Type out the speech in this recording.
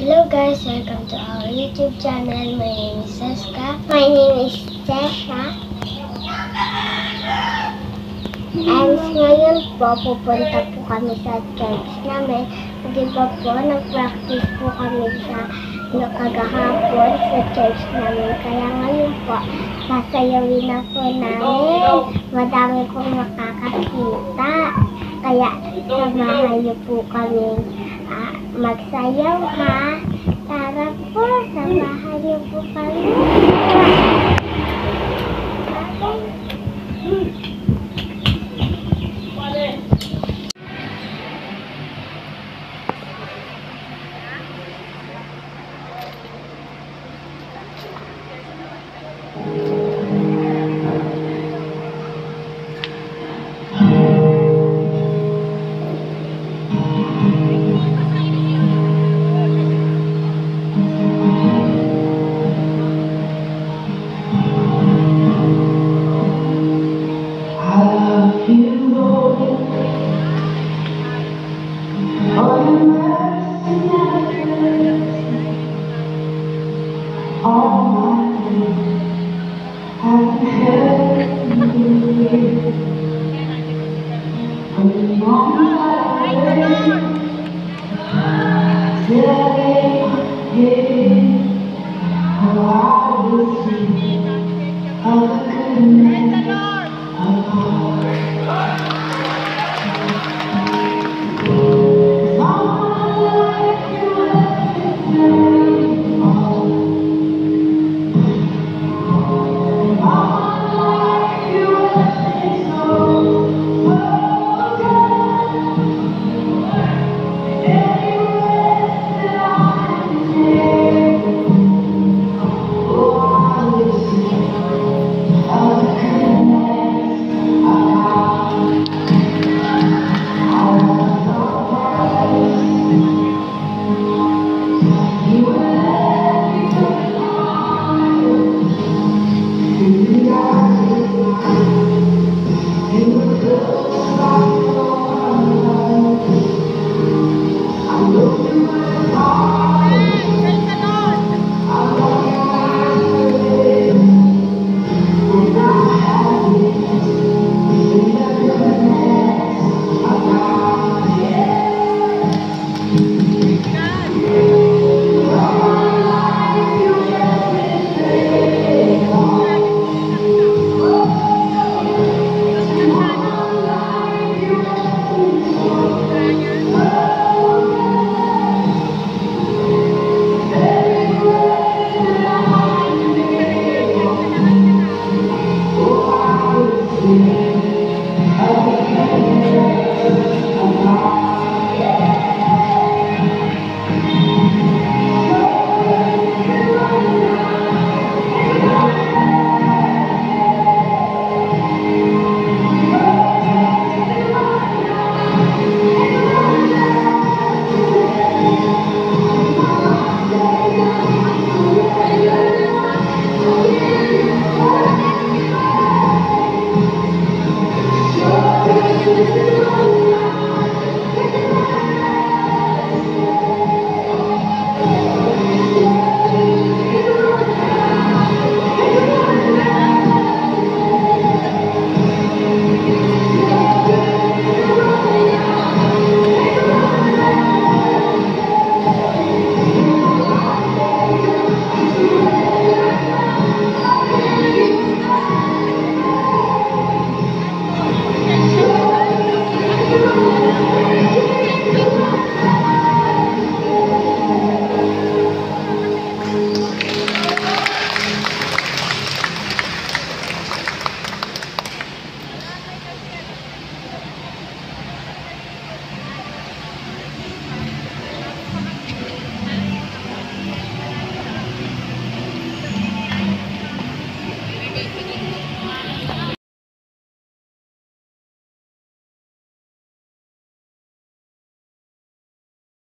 Hello guys, welcome to our YouTube channel. My name is Seska. My name is Tesha. And ngayon po, pupunta po kami sa church namin. Di ba po, nag-practice po kami sa no, kagahapon sa church namin. Kaya ngayon po, sasayawin na po namin. Madami pong makakakita. Kaya samahan po kami ah, magsayaw ha. Tara po, samahan niyo po kami. Thank you.